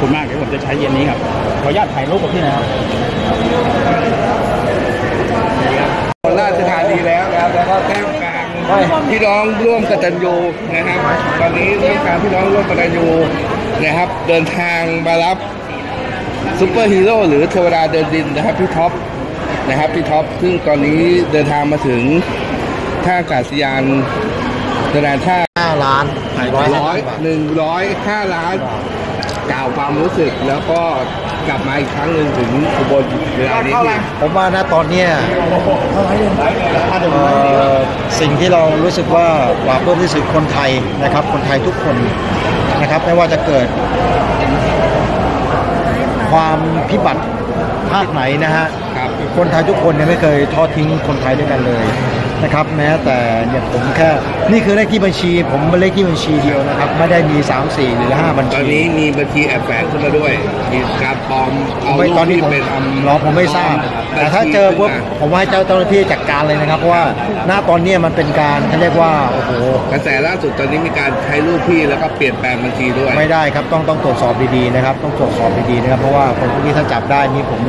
คุณมากเดี๋ยวผมจะใช้เย็นนี้ครับขออนุญาตถ่ายรูปกับพี่นะครับราชธานีแล้วแล้วแล้วก็แต้มกลางพี่น้องร่วมกตัญญูนะครับ ตอนนี้ร่วมการพี่น้องร่วมกตัญญูนะครับ เดินทางมารับซูเปอร์ฮีโร่หรือเทวดาเดินดินนะครับพี่ท็อปนะครับพี่ท็อปซึ่งตอนนี้เดินทางมาถึงท่าอากาศยานนานาชาติ5ล้านร้อยหนึ่งร้อยห้าล้าน กล่าวความรู้สึกแล้วก็กลับมาอีกครั้งหนึ่งถึงอุบลเวลานี้ที่ผมว่านะตอนเนี้ยเอ่อสิ่งที่เรารู้สึกว่าปราบปลื้มที่สุดคนไทยนะครับ คนไทยทุกคนนะครับไม่ว่าจะเกิด ความพิบัติภาคไหนนะฮะครับคนไทยทุกคนเนี่ยไม่เคยทอดทิ้งคนไทยด้วยกันเลย นะครับ แม้แต่เนี่ยผมแค่ นี่คือเลขที่บัญชี ผมเป็นเลขที่บัญชีเดียวนะครับ ไม่ได้มี 3 4 หรือ 5 บัญตชีอนนี้มีบัญชีแอบแฝงขึ้นมาด้วยมีการปลอมเอาไม่รูปตอนนี้ที่ผมเป็น รอผมไม่ทราบ แต่ถ้าเจอปุ๊บผมให้เจ้าเจ้าหน้าที่จัดการเลยนะครับเพราะว่าหน้าตอนเนี้ยมันเป็นการเขาเรียกว่าโอ้โห กระแสล่าสุดตอนนี้มีการใช้รูปพี่แล้วก็เปลี่ยนแปลงบัญชีด้วย ไม่ได้ครับต้องต้องตรวจสอบดีๆนะครับ ต้องตรวจสอบดีๆนะครับ เพราะว่าคนพวกนี้ถ้าจับได้นี่ผม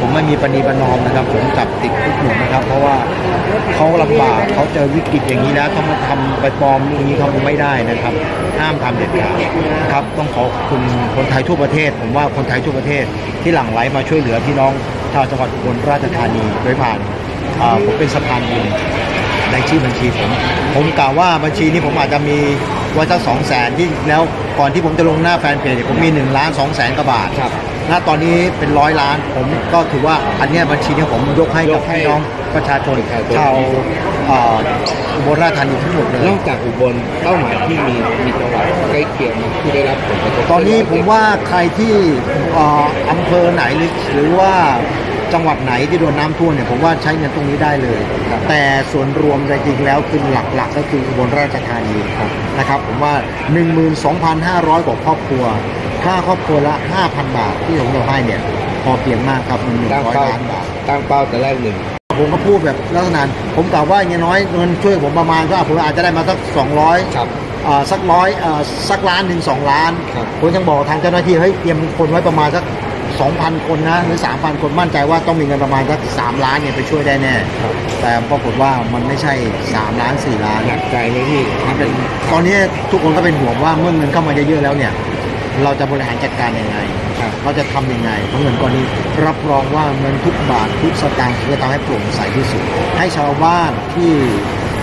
ผมไม่มีปณีประนอมนะครับ ผมจับติดคุกหมดนะครับ เพราะว่าเขาลำบากเขาเจอวิกฤตอย่างนี้แล้วเขามาทำไปปลอมอย่างนี้เขาไม่ได้นะครับ ห้ามทำเด็ดขาดนะครับต้องขอบคุณคนไทยทั่วประเทศ ผมว่าคนไทยทั่วประเทศที่หลั่งไหลมาช่วยเหลือพี่น้องชาวจังหวัดอุบลราชธานีโดยผ่านอ่าผมเป็นสะพานบุญในชื่อบัญชีผมผมกล่าวว่าบัญชีนี้ผมอาจจะมีไว้สักสองแสนที่แล้วก่อนที่ผมจะลงหน้าแฟนเพจเนี่ยผมมี1นึ่งล้านสองแสนกว่าบาทครับณตอนนี้เป็นร้อยล้านผมก็ถือว่าอันเนี้ยบัญชีเนี้ผมยกให้ยกับกให้พี่น้อง ประชาชนประชาชนชาวเอ่ออุบลราชธานีทั้งหมดเลยนอกจากอุบลเป้าหมายที่มีมีจังหวัดใกล้เคียงที่ได้รับผลกระทบตอนนี้ผมว่าใครที่เอ่ออำเภอไหนหรือหรือว่าจังหวัดไหนที่โดนน้ำท่วมเนี่ยผมว่าใช้เงินตรงนี้ได้เลย แต่ส่วนรวมจริงๆแล้วคือหลักๆ ก็คืออุบลราชธานีนะครับ ผมว่า 12,500 กว่าครอบครัว ค่าครอบครัวละ 5,000 บาทที่ผมจะให้เนี่ยพอเพียงมากครับมันหนึ่งตั้งร้อยเป้าล้านบาทตั้งเป้าแต่แรกหนึ่ง ผมก็พูดแบบลักษณะผมกล่าวว่าอย่างน้อยเงินช่วยผมประมาณก็ผมอาจจะได้มาสัก200ครับอ่าสักร้อยอ่าสักล้านหนึ่งสองล้านครับผมยังบอกทางเจ้าหน้าที่เฮ้ยเตรียมคนไว้ประมาณสัก2,000คนนะหรือ3,000คนมั่นใจว่าต้องมีเงินประมาณสัก3ล้านเนี่ยไปช่วยได้แน่ครับแต่ปรากฏว่ามันไม่ใช่3ล้าน4ล้านหนักใจไหมพี่มันเป็นตอนนี้ทุกคนก็เป็นห่วงว่าเมื่อเงินเข้ามาเยอะๆแล้วเนี่ย เราจะบริหารจัดการยังไงครับ เราจะทำยังไงเพราะเงินก้อนนี้รับรองว่าเงินทุกบาททุกสตางค์จะทำให้โปร่งใสที่สุด ให้ชาวบ้านที่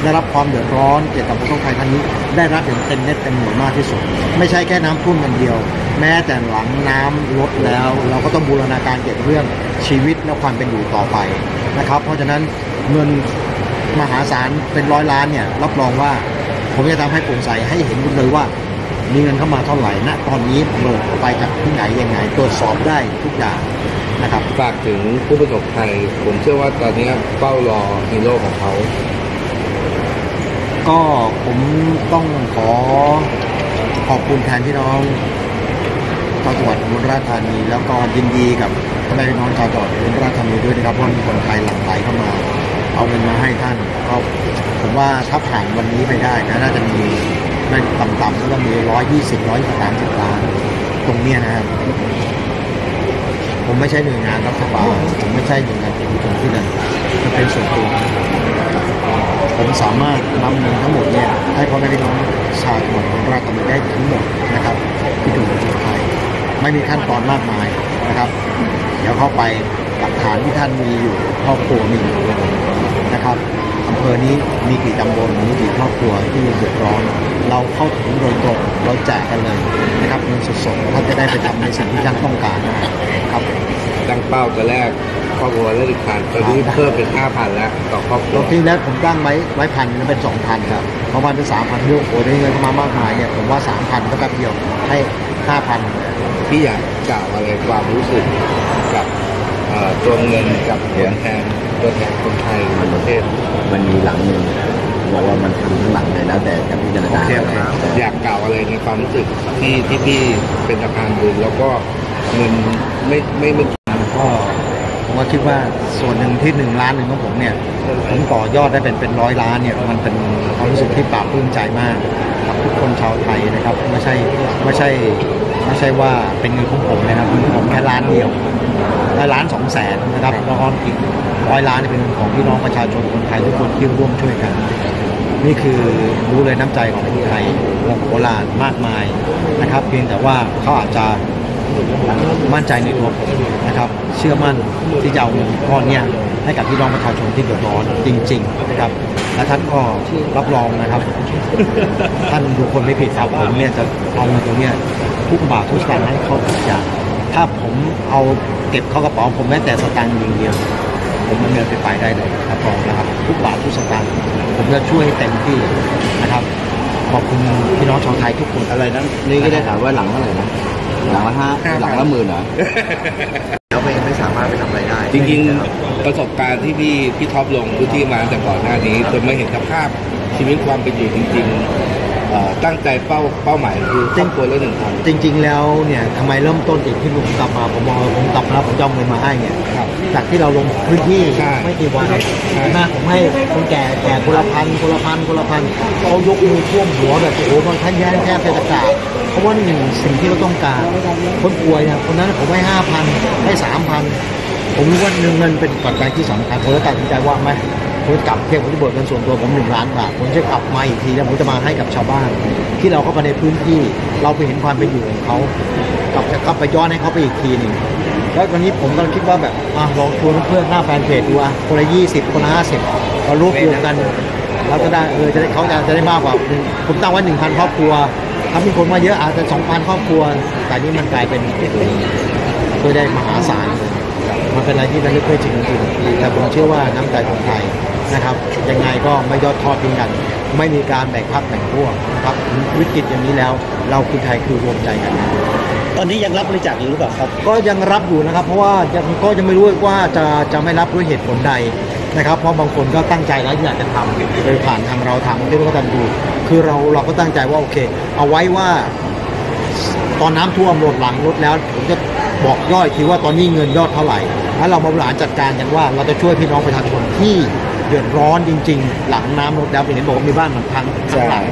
ได้รับความเดือดร้อนเกี่ยวกับผลกระทบภัยครั้งนี้ ได้รับอย่างเต็มเน็ตเต็มหน่วยมากที่สุด ไม่ใช่แค่น้ำท่วมอย่างเดียว แม้แต่หลังน้ำลดแล้ว เราก็ต้องบูรณาการเกี่ยวกับเรื่องชีวิตและความเป็นอยู่ต่อไปนะครับ เพราะฉะนั้นเงินมหาศาลเป็นร้อยล้านเนี่ยรับรองว่าผมจะทำให้โปร่งใสให้เห็นเลยว่า มีเงินเข้ามาเท่าไหร่ณตอนนี้เบิกไปจากที่ไหนยังไง ตรวจสอบได้ทุกอย่างนะครับฝากถึงผู้ประสบภัย ผมเชื่อว่าตอนนี้เฝ้ารอฮีโร่ของเขา ก็ผมต้องขอขอบคุณแทนพี่น้องชาวจังหวัดอุบลราชธานี แล้วก็ยินดีกับพ่อแม่พี่น้องชาวจังหวัดอุบลราชธานีด้วยนะครับเพราะมีคนไทยหลั่งไหลเข้ามา เอาเงินมาให้ท่านก็ผมว่าถ้าผ่านวันนี้ไปได้นะน่าจะมี ไม่ต่ำๆก็ต้องมีร้อยยี่สิบร้อยสามสิบล้าน ตรงเนี้ยนะครับ ผมไม่ใช่หน่วยงานรัฐบาลผมไม่ใช่หน่วยงานเอกชนที่นั่นมันเป็นส่วนตัว ผมสามารถนำเงินทั้งหมดเนี่ยให้พ่อแม่พี่น้องชาวจังหวัดอุบลราชธานีได้ทั้งหมดนะครับที่ถูกประสบภัยไม่มีขั้นตอนมากมายนะครับ เดี๋ยวเข้าไปหลักฐานที่ท่านมีอยู่ครอบครัวมีอยู่นะครับ อำเภอนี้มีกี่ตำบลมีกี่ครอบครัวที่เดือดร้อน เราเข้าถึงโดยตรงเราแจกกันเลยนะครับเงินสดๆท่านจะได้ไปทำในสิ่งที่ท่านต้องการนะครับตั้งเป้าแต่แรกครอบครัวละหนึ่งพันตอนนี้เพิ่มเป็นห้าพันแล้วต่อครอบครัรวถที่แรกผมตั้งไว้ไว้พันเป็นสองพันครับเพราะมันเป็นสามพันเยอะโอ้ได้เงินเข้ามามากมายเนี่ยผมว่าสามพันก็แป๊บเดียวให้ห้าพันพี่อยากกล่าวอะไรความรู้สึกกับเอ่อตัวเงินกับตัวแทน ตัวแทนคนไทยทั้งประเทศมันมีหลังหนึ่งบอกว่ามันทำทั้งหลังเลยแล้วแต่จะพิจารณาโอเคครับอยากกล่าวอะไรในความรู้สึกที่ที่พี่เป็นสะพานบุญแล้วก็เงินไม่ไม่ไม่ก็ผมก็คิดว่าส่วนหนึ่งที่หนึ่งล้านหนึ่งของผมเนี่ยผมต่อยอดได้เป็นเป็นร้อยล้านเนี่ยมันเป็นความรู้สึกที่ปลาบปลื้มใจมากกับทุกคนชาวไทยนะครับไม่ใช่ไม่ใช่ไม่ใช่ว่าเป็นเงินของผมนะครับเงินของผมแค่ล้านเดียวและล้านสองแสนนะครับแล้วก็อีกร้อยล้านเนี่เป็นของพี่น้องประชาชนคนไทยทุกคนที่ร่วมช่วยกัน นี่คือรู้เลยน้ำใจของคนไทยวงโบราณมากมายนะครับ เพียงแต่ว่าเขาอาจจะมั่นใจในตัวผมนะครับ เชื่อมั่นที่จะเอาเงินก้อนนี้ให้กับพี่น้องประชาชนที่เดือดร้อนจริง ๆ นะครับ และท่านก็รับรองนะครับ ท่านดูคนไม่ผิดครับผมเนี่ยจะเอาเงินตรงเนี้ยทุกบาททุกสตางค์ให้เขาทุกอย่าง ถ้าผมเอาเก็บเข้ากระเป๋าผมแม้แต่สตางค์อย่างเดียว ผมมันเงินไปไปได้เลยรับรองนะครับ ทุกบาททุกสตางค์ผมจะช่วยให้เต็มที่นะครับขอบคุณพี่น้องชาวไทยทุกคนอะไรนั้นนี่ก็ได้ถามว่าหลังเท่าไหร่นะหลังละห้าหลังละหมื่นเหรอแล้วไม่ไม่สามารถไปทำอะไรได้ จริงๆ ประสบการณ์ที่พี่พี่ท็อปลงพื้นที่มาตั้งแต่ก่อนหน้านี้จนมาเห็นสภาพชีวิตความเป็นอยู่จริงๆเอ่อ ตั้งใจเป้าเป้าหมายคือครอบครัวละหนึ่งพันจริง ๆ แล้วเนี่ยทำไมเริ่มต้นอีกที่ผมกลับมาผมมองผมกลับมาแล้วผมจะเอาเงินมาให้เนี่ยครับ จากที่เราลงพื้นที่ใช่ไม่กี่วันใช่ นะผมให้คนแก่แก่คนละพันคนละพันคนละพันเขายกมือท่วมหัวแบบโอ้โหบางท่านแย่แทบจะกราบเพราะว่าหนึ่งสิ่งที่เราต้องการคนป่วยเนี่ยคนนั้นผมให้ห้าพันให้สามพันผมรู้ว่าเงินเงินเป็นปัจจัยที่สำคัญผมเลยตัดสินใจว่าไหม ผมกลับเทียบผมจะเบิกเงินส่วนตัวผมหนึ่งล้านบาทผมจะกลับมาอีกทีแล้วผมจะมาให้กับชาวบ้าน ที่เราเข้าไปในพื้นที่เราไปเห็นความเป็นอยู่ของเขากลับจะกลับไปย้อนให้เขาไปอีกทีหนึ่งแล้ววันนี้ผมก็คิดว่าแบบอะลองชวนเพื่อนหน้าแฟนเพจดูอะคนละยี่สิบคนละห้าสิบเรารวบรวมกันเราจะได้เออจะได้เขาจะจะได้มากกว่าผมตั้งไว้หนึ่งพันครอบครัวถ้ามีคนมาเยอะอาจจะสองพันครอบครัว แต่นี่มันกลายเป็นช่วยได้มหาศาล มันเป็นอะไรที่ระลึกไม่ถึงจริงๆแต่ผมเชื่อว่าน้ำใจคนไทยนะครับ ยังไงก็ไม่ยอดทอดทิ้งกัน ไม่มีการแบ่งพรรคแบ่งพวกครับวิกฤตอย่างนี้แล้ว เราคนไทยคือรวมใจกันตอนนี้ยังรับบริจาคอยู่หรือเปล่าครับ ก็ยังรับอยู่นะครับ เพราะว่ายังก็ยังไม่รู้ว่าจะจะไม่รับด้วยเหตุผลใดนะครับ เพราะบางคนก็ตั้งใจแล้วที่อยากจะทำโดยผ่านทางเราทางที่เราทำดู คือเราเราก็ตั้งใจว่าโอเค เอาไว้ว่าตอนน้ำท่วมโหลดหลังรถแล้วผมจะบอกย่อยทีว่าตอนนี้เงินยอดเท่าไหร่ แล้วเรามาบริหารจัดการกันว่า เราจะช่วยพี่น้องประชาชนที่เดือดร้อนจริง ๆ หลังน้ำลดแล้วเห็นบอกว่ามีบ้านหลังพังทั้งหลัง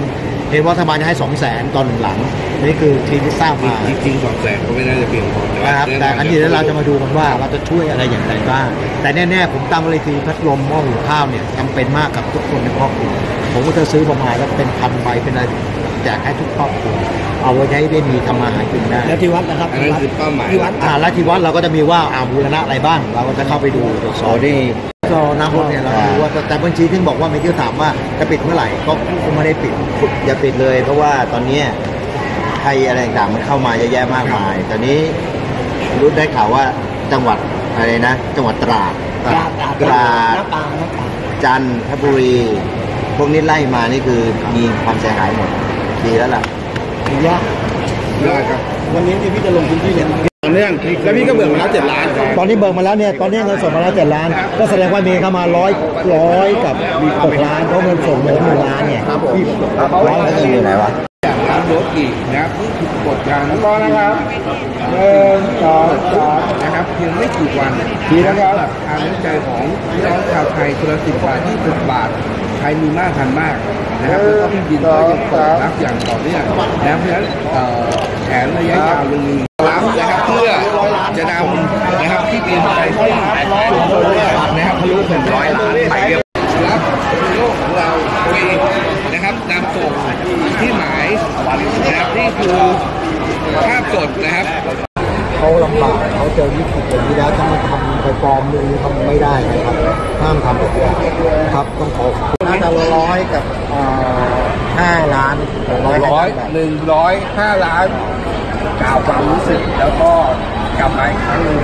เห็นว่ารัฐบาลจะให้สองแสนตอนหนึ่งหลัง นี่คือทีที่ทราบมาจริงๆสองแสนก็ไม่น่าจะเพียงพอนะครับแต่อันนี้เดี๋ยวเราจะมาดูกันว่าเราจะช่วยอะไรอย่างไรบ้าง แต่แน่ๆ ผมตั้งไว้เลยคือพัดลมหม้อหุงข้าวเนี่ยจำเป็นมากกับทุกคนในครอบครัวผมก็จะซื้อประมาณแล้วเป็นพันใบเป็นอะไร แจกให้ทุกครอบครัวเอาไว้ใช้ได้มีทำมาหากินได้ แล้วที่วัดนะครับอันนั้นคือเป้าหมาย ที่วัดอ่าและที่วัดเราก็จะมีว่าอาบูรณะอะไรบ้าง เราก็จะเข้าไปดูตรวจสโอ้อบนี่ก็น้ำรถเนี่ยเราดูว่าแต่แต่บัญชีที่บอกว่าเมื่อกี้ถามว่าจะปิดเมื่อไหร่ก็คงไม่ได้ปิดอย่าปิดเลย เพราะว่าตอนเนี้ยไทยอะไรต่างๆมันเข้ามาเยอะแยะมากมาย ตอนนี้รู้ได้ข่าวว่าจังหวัดอะไรนะ จังหวัดตราดตราดตราดน้ำปางน้ำปางจันทบุรี พวกนี้ไล่มานี่คือมีความเสียหายหมด ดีแล้วล่ะยากยอดครับวันนี้ที่พี่จะลงพื้นที่เนี่ยเนื่องแล้วพี่ก็เบิกมาแล้วเจ็ดล้าน ตอนนี้เบิกมาแล้วเนี่ยตอนนี้เงินสดมาแล้วเจ็ดล้าน ก็แสดงว่ามีเข้ามาร้อยร้อยกับหกล้านเพราะเงินสดเหลือหนึ่งล้านเนี่ยที่ร้อยแล้วจะอยู่ไหนวะอย่างน้ำลดอีกนะครับนี่คือกฎการรอนะครับหนึ่งสองสามนะครับเพียงไม่กี่วันทีนะครับทางน้ำใจของพี่น้องชาวไทยคนละสิบบาทยี่สิบบาท ใครมีมากทันมากนะครับแล้วก็พี่บินก็ยังเปิดรับอย่างต่อเนื่องนะครับเพราะฉะนั้นเอ่อแผนระยะยาวยังมีรับนะครับเพื่อจะนำนะครับที่บินไปที่ชุมชนนะครับทะลุหนึ่งร้อยล้านไปเรียบรับโลกของเราฟรีนะครับนำส่งที่หมายนะครับนี่คือภาพสดนะครับ เขาลำบากเขาเจอวิกฤตอย่างนี้แล้วถ้ามันทำไปปลอมมือทำไม่ได้นะครับห้ามทำแบบนี้ครับต้องขอคุณน่าจะร้อยกับห้าล้านร้อยร้อยหนึ่งร้อยห้าล้านกล่าวความรู้สึกแล้วก็กลับมาอีกครั้งหนึ่ง